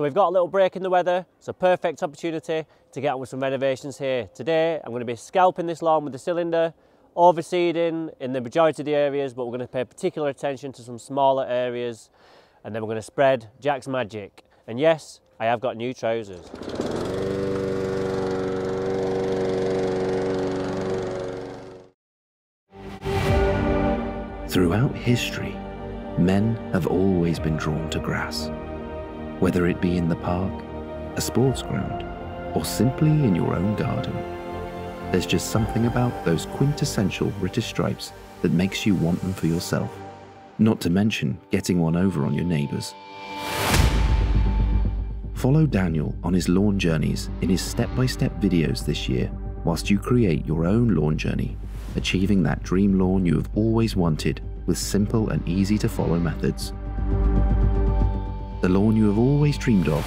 So we've got a little break in the weather, it's a perfect opportunity to get on with some renovations here. Today I'm going to be scalping this lawn with the cylinder, overseeding in the majority of the areas, but we're going to pay particular attention to some smaller areas, and then we're going to spread Jack's magic. And yes, I have got new trousers. Throughout history, men have always been drawn to grass. Whether it be in the park, a sports ground, or simply in your own garden. There's just something about those quintessential British stripes that makes you want them for yourself. Not to mention getting one over on your neighbours. Follow Daniel on his lawn journeys in his step-by-step videos this year whilst you create your own lawn journey achieving that dream lawn you have always wanted with simple and easy to follow methods. The lawn you have always dreamed of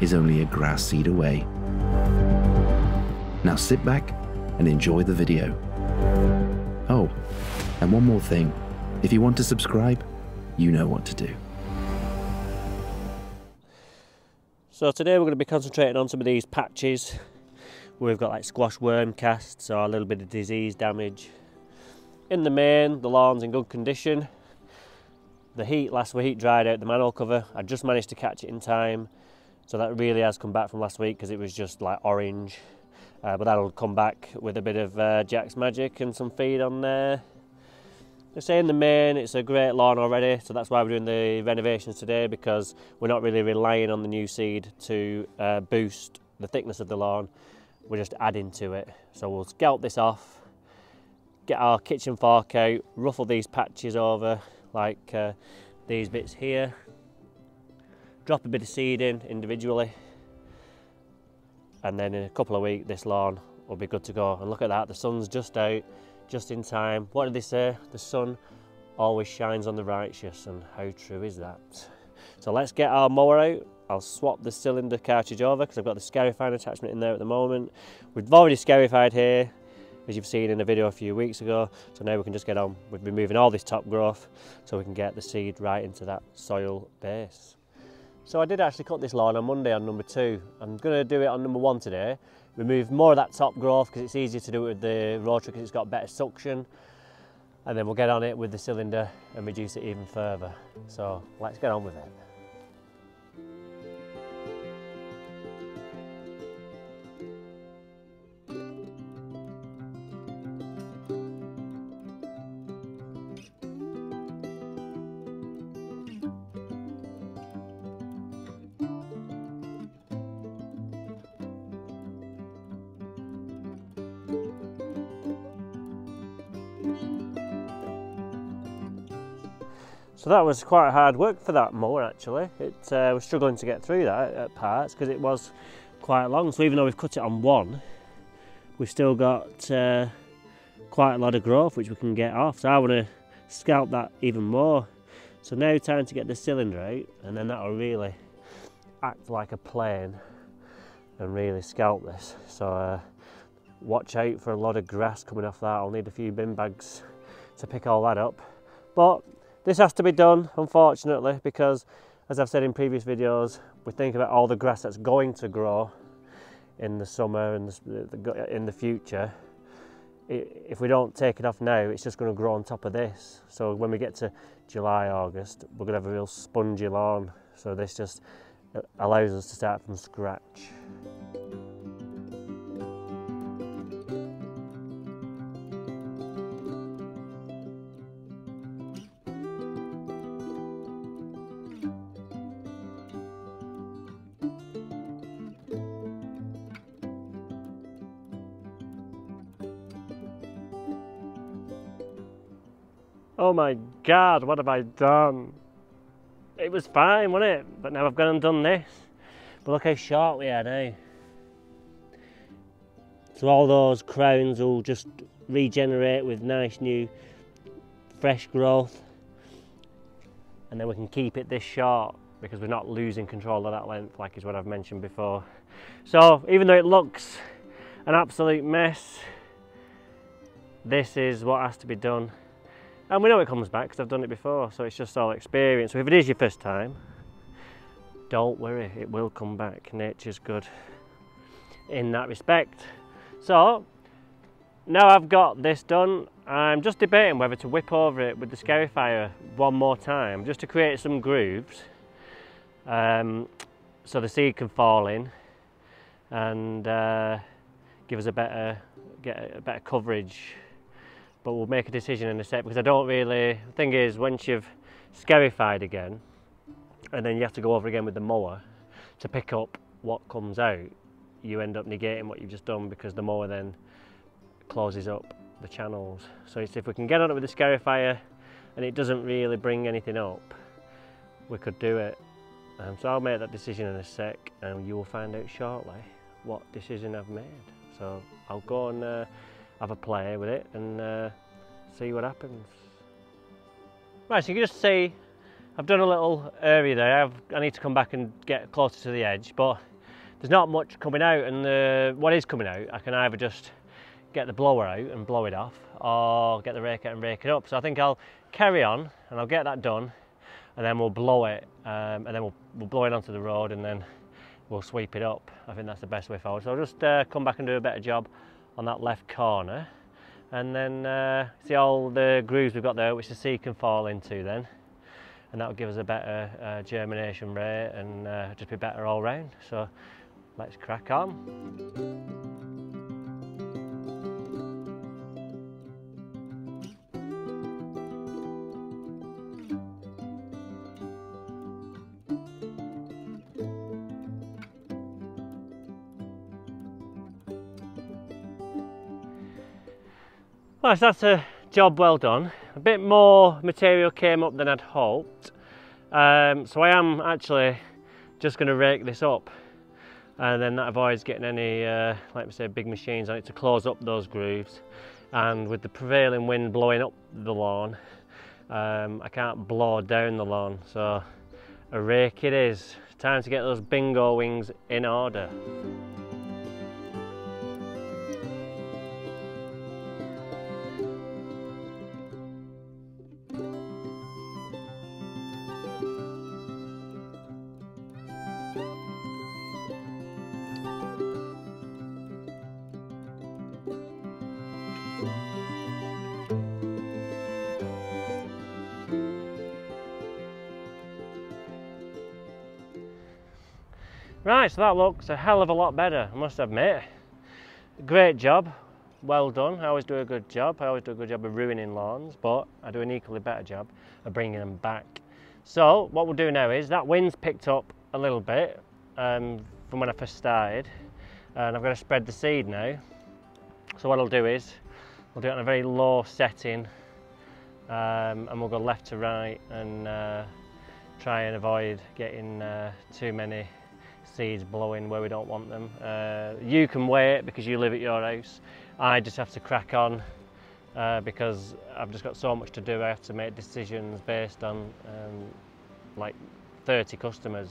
is only a grass seed away. Now sit back and enjoy the video. Oh, and one more thing. If you want to subscribe, you know what to do. So today we're going to be concentrating on some of these patches We've got like squash worm casts or a little bit of disease damage. In the main, the lawn's in good condition. The heat last week dried out the manhole cover. I just managed to catch it in time. So that really has come back from last week because it was just like orange. Uh, but that'll come back with a bit of uh, Jack's Magic and some feed on there. Just say in the main, it's a great lawn already, so that's why we're doing the renovations today because we're not really relying on the new seed to uh, boost the thickness of the lawn we're just adding to it. So we'll scalp this off, get our kitchen fork out, ruffle these patches over like uh, these bits here, drop a bit of seed in individually, and then in a couple of weeks this lawn will be good to go. And look at that, the sun's just out, just in time. What did they say? The sun always shines on the righteous, and how true is that? So let's get our mower out I'll swap the cylinder cartridge over because I've got the Scarifine attachment in there at the moment. We've already scarified here, as you've seen in a video a few weeks ago. So now we can just get on with removing all this top growth so we can get the seed right into that soil base. So I did actually cut this lawn on Monday on number two. I'm going to do it on number one today. Remove more of that top growth because it's easier to do it with the rotary because it's got better suction. And then we'll get on it with the cylinder and reduce it even further. So let's get on with it. So that was quite hard work for that mower actually. It uh, was struggling to get through that at parts because it was quite long. So even though we've cut it on one, we've still got uh, quite a lot of growth which we can get off. So I want to scalp that even more. So now time to get the cylinder out and then that'll really act like a plane and really scalp this. So uh, watch out for a lot of grass coming off that. I'll need a few bin bags to pick all that up. But this has to be done, unfortunately, because as I've said in previous videos, we think about all the grass that's going to grow in the summer and in the future. If we don't take it off now, it's just going to grow on top of this. So when we get to July, August, we're going to have a real spongy lawn. So this just uh, allows us to start from scratch. Oh my god, what have I done? It was fine, wasn't it? But now I've gone and done this. But look how short we are eh? now. So all those crowns will just regenerate with nice new fresh growth. And then we can keep it this short because we're not losing control of that length like is what I've mentioned before. So even though it looks an absolute mess, this is what has to be done and we know it comes back because I've done it before, so it's just all experience. So if it is your first time, don't worry, it will come back. Nature's good in that respect. So now I've got this done, I'm just debating whether to whip over it with the Scarifier one more time, just to create some grooves, um, so the seed can fall in and uh, give us a better, get a better coverage. But we'll make a decision in a sec because I don't really. The thing is, once you've scarified again, and then you have to go over again with the mower to pick up what comes out, you end up negating what you've just done because the mower then closes up the channels. So if we can get on it with the Scarifier and it doesn't really bring anything up, we could do it. Um, so I'll make that decision in a sec and you will find out shortly what decision I've made. So I'll go and uh, have a play with it and uh, see what happens. Right, so you can just see I've done a little area there. I've, i need to come back and get closer to the edge, but there's not much coming out and the, what is coming out I can either just get the blower out and blow it off or get the rake out and rake it up. So I think I'll carry on and I'll get that done and then we'll blow it um, and then we'll, we'll blow it onto the road and then we'll sweep it up. I think that's the best way forward. So I'll just uh, come back and do a better job on that left corner and then uh, see all the grooves we've got there which the seed can fall into then and that'll give us a better uh, germination rate and uh, just be better all round. So let's crack on. That's a job well done. A bit more material came up than I'd hoped. Um, so I am actually just going to rake this up and then that avoids getting any, uh, like we say, big machines on it to close up those grooves. And with the prevailing wind blowing up the lawn, um, I can't blow down the lawn. So a rake it is. Time to get those bingo wings in order. Right, so that looks a hell of a lot better, I must admit. Great job, well done. I always do a good job. I always do a good job of ruining lawns, but I do an equally better job of bringing them back. So what we'll do now is that wind's picked up a little bit um, from when I first started, and I've got to spread the seed now. So what I'll do is we'll do it on a very low setting, um, and we'll go left to right and uh, try and avoid getting uh, too many seeds blowing where we don't want them. Uh, you can wait because you live at your house. I just have to crack on uh, because I've just got so much to do. I have to make decisions based on um, like 30 customers,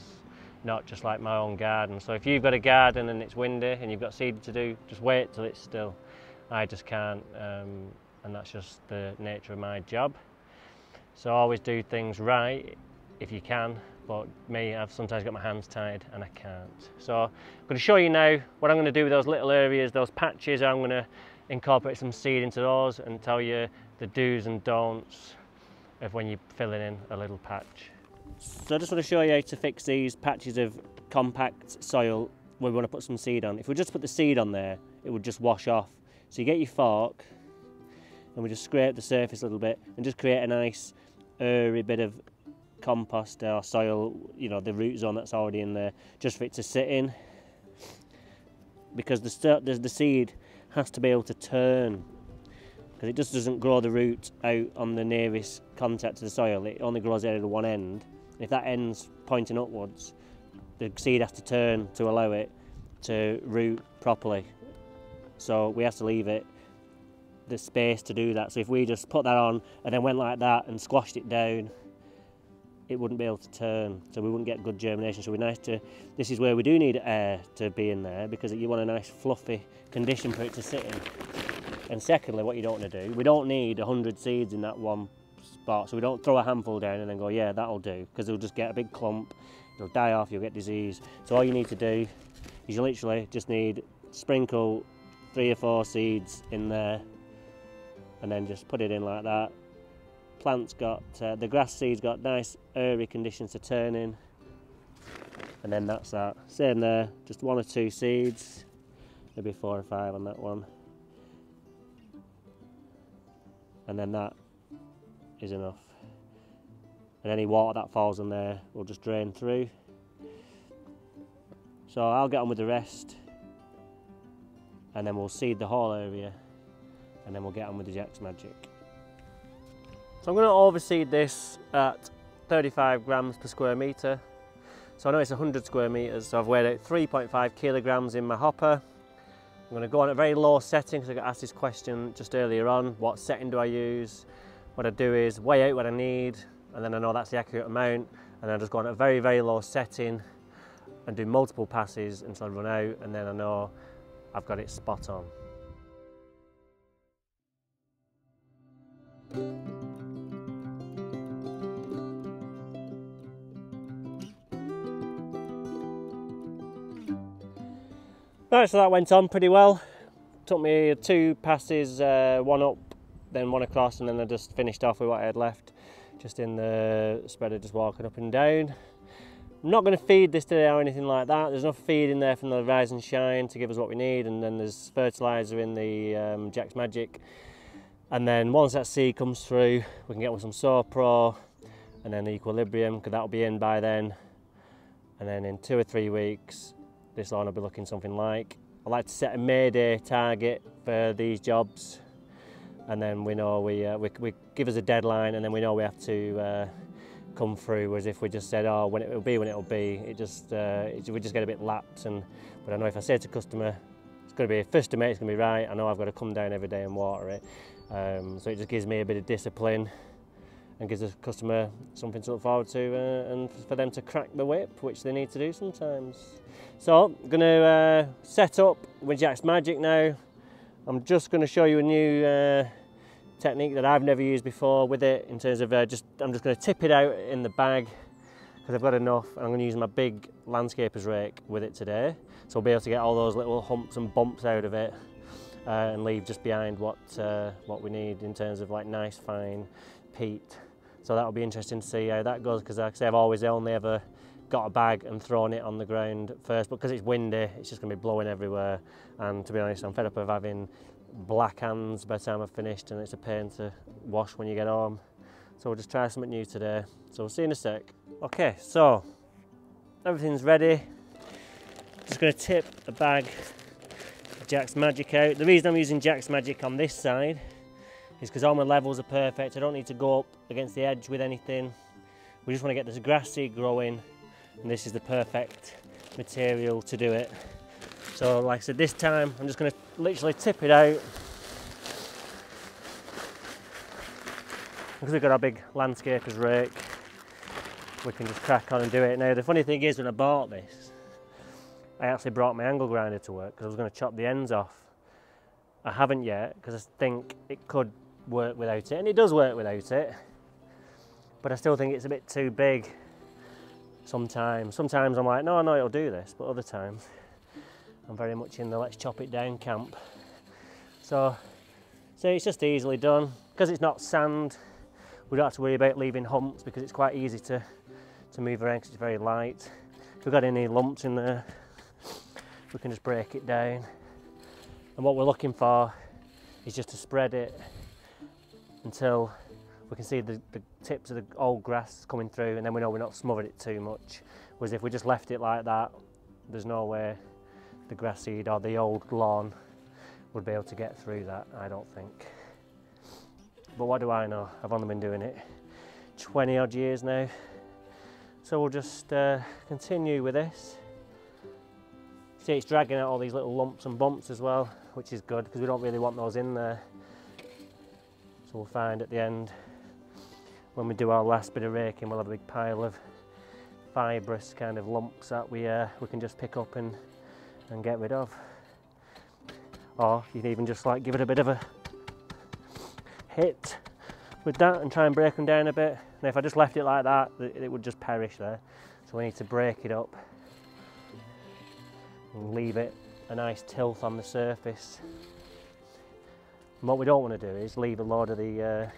not just like my own garden. So if you've got a garden and it's windy and you've got seed to do, just wait till it's still. I just can't, um, and that's just the nature of my job. So always do things right if you can but me, I've sometimes got my hands tied and I can't. So I'm going to show you now what I'm going to do with those little areas, those patches. I'm going to incorporate some seed into those and tell you the do's and don'ts of when you're filling in a little patch. So I just want to show you how to fix these patches of compact soil where we want to put some seed on. If we just put the seed on there, it would just wash off. So you get your fork and we just scrape the surface a little bit and just create a nice airy bit of compost or soil, you know, the root zone that's already in there, just for it to sit in. Because the, the, the seed has to be able to turn because it just doesn't grow the root out on the nearest contact to the soil. It only grows out of one end. If that end's pointing upwards, the seed has to turn to allow it to root properly. So we have to leave it the space to do that. So if we just put that on and then went like that and squashed it down, it wouldn't be able to turn, so we wouldn't get good germination. So we're nice to, this is where we do need air to be in there because you want a nice fluffy condition for it to sit in. And secondly, what you don't want to do, we don't need 100 seeds in that one spot, so we don't throw a handful down and then go, yeah, that'll do, because it'll just get a big clump, they'll die off, you'll get disease. So all you need to do is you literally just need sprinkle three or four seeds in there and then just put it in like that. Plant's got, uh, the grass seeds got nice airy conditions to turn in and then that's that. Same there, just one or two seeds, maybe four or five on that one. And then that is enough. And any water that falls in there will just drain through. So I'll get on with the rest and then we'll seed the whole area and then we'll get on with the Jack's Magic. So I'm going to overseed this at 35 grams per square metre. So I know it's 100 square metres, so I've weighed out 3.5 kilograms in my hopper. I'm going to go on a very low setting because I got asked this question just earlier on. What setting do I use? What I do is weigh out what I need and then I know that's the accurate amount and then I just go on a very, very low setting and do multiple passes until I run out and then I know I've got it spot on. Right, so that went on pretty well. Took me two passes, uh, one up, then one across, and then I just finished off with what I had left, just in the spreader, just walking up and down. I'm not going to feed this today or anything like that. There's enough feed in there from the Rise and Shine to give us what we need, and then there's fertiliser in the um, Jack's Magic. And then once that seed comes through, we can get with some Sow Pro, and then the Equilibrium, because that'll be in by then. And then in two or three weeks, this lawn will be looking something like. I like to set a Mayday target for these jobs and then we know we, uh, we, we give us a deadline and then we know we have to uh, come through as if we just said oh when it will be when it will be. It just uh, it, we just get a bit lapped and but I know if I say to customer it's going to be first to mate it's going to be right I know I've got to come down every day and water it. Um, so it just gives me a bit of discipline. And gives the customer something to look forward to uh, and for them to crack the whip which they need to do sometimes. So I'm going to uh, set up with Jack's Magic now. I'm just going to show you a new uh, technique that I've never used before with it in terms of uh, just I'm just going to tip it out in the bag because I've got enough and I'm going to use my big landscaper's rake with it today so I'll be able to get all those little humps and bumps out of it uh, and leave just behind what uh, what we need in terms of like nice fine peat so that'll be interesting to see how that goes because like I say I've always only ever got a bag and thrown it on the ground first, but because it's windy, it's just going to be blowing everywhere. And to be honest, I'm fed up of having black hands by the time I've finished, and it's a pain to wash when you get home. So we'll just try something new today. So we'll see you in a sec. Okay, so everything's ready. Just going to tip the bag Jack's Magic out. The reason I'm using Jack's Magic on this side is because all my levels are perfect. I don't need to go up against the edge with anything. We just want to get this grass seed growing and this is the perfect material to do it. So like I said, this time I'm just going to literally tip it out because we've got our big landscaper's rake we can just crack on and do it. Now the funny thing is when I bought this I actually brought my angle grinder to work because I was going to chop the ends off. I haven't yet because I think it could work without it and it does work without it but I still think it's a bit too big sometimes. Sometimes I'm like, no, I know it'll do this, but other times I'm very much in the let's chop it down camp. So, so it's just easily done. Because it's not sand, we don't have to worry about leaving humps because it's quite easy to, to move around because it's very light. If we've got any lumps in there, we can just break it down. And what we're looking for is just to spread it until we can see the, the tips of the old grass coming through and then we know we're not smothered it too much. Whereas if we just left it like that, there's no way the grass seed or the old lawn would be able to get through that, I don't think. But what do I know? I've only been doing it 20 odd years now. So we'll just uh, continue with this. See it's dragging out all these little lumps and bumps as well, which is good because we don't really want those in there. So we'll find at the end when we do our last bit of raking we'll have a big pile of fibrous kind of lumps that we uh, we can just pick up and and get rid of. Or you can even just like give it a bit of a hit with that and try and break them down a bit. And if I just left it like that it would just perish there. So we need to break it up and leave it a nice tilth on the surface. And what we don't want to do is leave a load of the uh,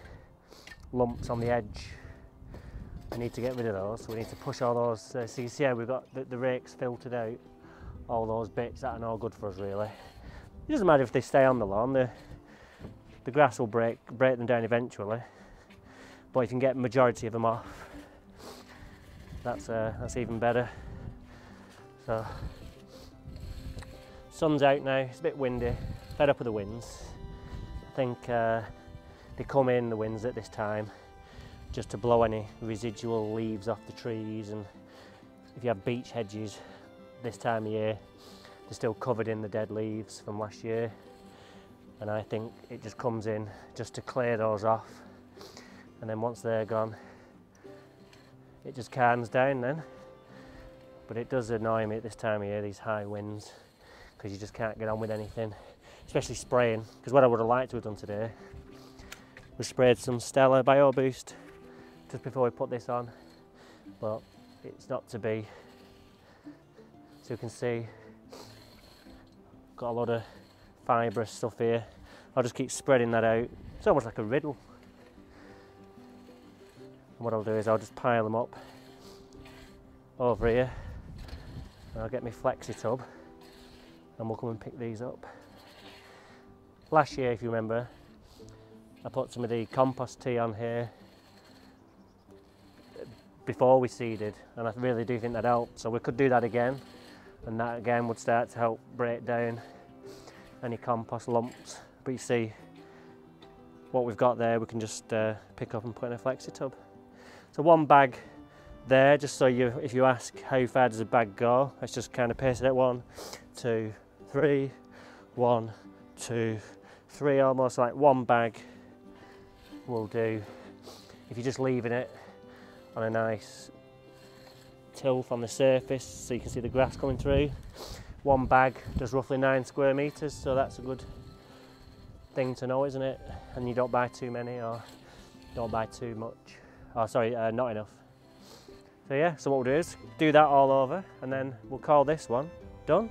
lumps on the edge. We need to get rid of those, so we need to push all those, uh, so you see how we've got the, the rakes filtered out, all those bits that are no good for us really. It doesn't matter if they stay on the lawn, the, the grass will break, break them down eventually, but you can get majority of them off. That's, uh, that's even better. So, sun's out now, it's a bit windy, fed up with the winds. I think uh, they come in the winds at this time just to blow any residual leaves off the trees. And if you have beech hedges this time of year they're still covered in the dead leaves from last year. And I think it just comes in just to clear those off. And then once they're gone it just calms down then. But it does annoy me at this time of year these high winds because you just can't get on with anything especially spraying because what I would have liked to have done today was sprayed some Steller Bio Boost just before we put this on, but it's not to be. So you can see, got a lot of fibrous stuff here. I'll just keep spreading that out. It's almost like a riddle. And what I'll do is I'll just pile them up over here. And I'll get my flexi tub and we'll come and pick these up. Last year, if you remember, I put some of the compost tea on here before we seeded and I really do think that helped. So we could do that again and that again would start to help break down any compost lumps. But you see what we've got there we can just uh, pick up and put in a flexi tub. So one bag there just so you if you ask how far does a bag go let's just kind of pace it out one two three one two three almost like one bag will do if you're just leaving it on a nice tilth on the surface so you can see the grass coming through. One bag does roughly nine square metres so that's a good thing to know isn't it? And you don't buy too many or don't buy too much. Oh sorry, uh, not enough. So yeah, so what we'll do is do that all over and then we'll call this one done.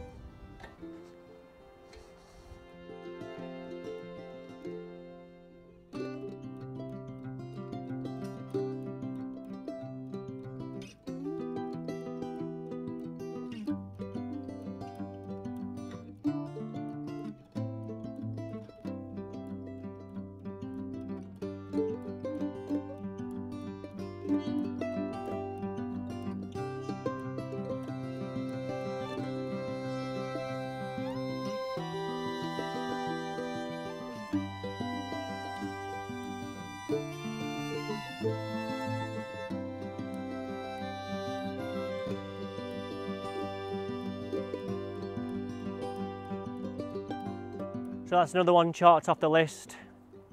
So that's another one chalked off the list.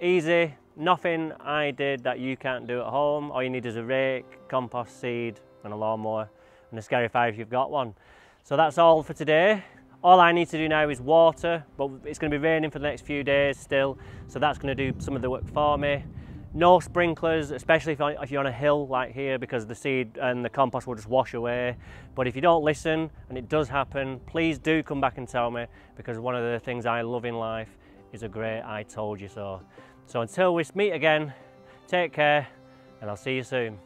Easy, nothing I did that you can't do at home. All you need is a rake, compost seed and a lawnmower and a Scarifier if you've got one. So that's all for today. All I need to do now is water, but it's going to be raining for the next few days still, so that's going to do some of the work for me. No sprinklers, especially if you're on a hill like here because the seed and the compost will just wash away. But if you don't listen, and it does happen, please do come back and tell me because one of the things I love in life is a great I told you so. So until we meet again, take care and I'll see you soon.